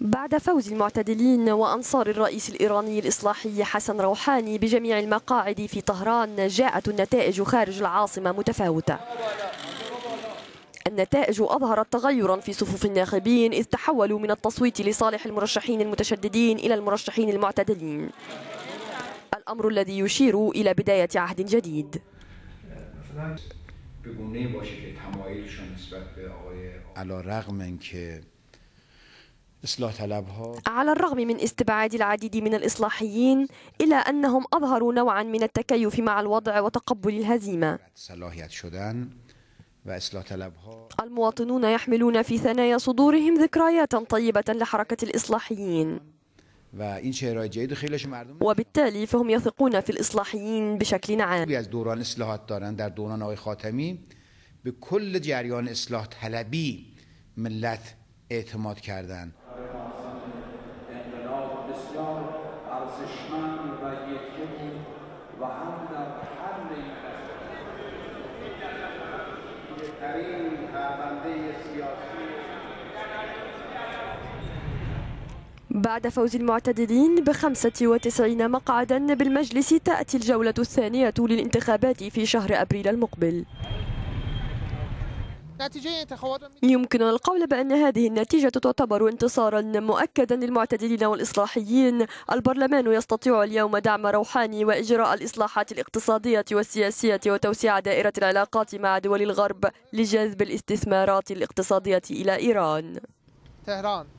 بعد فوز المعتدلين وأنصار الرئيس الإيراني الإصلاحي حسن روحاني بجميع المقاعد في طهران جاءت النتائج خارج العاصمة متفاوتة. النتائج أظهرت تغيرا في صفوف الناخبين إذ تحولوا من التصويت لصالح المرشحين المتشددين إلى المرشحين المعتدلين. الأمر الذي يشير إلى بداية عهد جديد. على الرغم من که اصلاح طلب ها على الرغم من استبعاد العديد من الإصلاحيين إلا أنهم أظهروا نوعا من التكيف مع الوضع وتقبل الهزيمة. المواطنون يحملون في ثنايا صدورهم ذكريات طيبة لحركة الإصلاحيين. وبالتالي فهم يثقون في الإصلاحيين بشكل عام. دوران اصلاحات دارن در دوران آقای خاتمی. به کل جریان اصلاح طلبی ملت اعتماد کردند بعد فوز المعتدلين بخمسة وتسعين مقعدا بالمجلس تأتي الجولة الثانية للانتخابات في شهر أبريل المقبل. يمكن القول بأن هذه النتيجة تعتبر انتصارا مؤكدا للمعتدلين والإصلاحيين. البرلمان يستطيع اليوم دعم روحاني وإجراء الإصلاحات الاقتصادية والسياسية وتوسيع دائرة العلاقات مع دول الغرب لجذب الاستثمارات الاقتصادية إلى إيران. تهران.